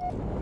you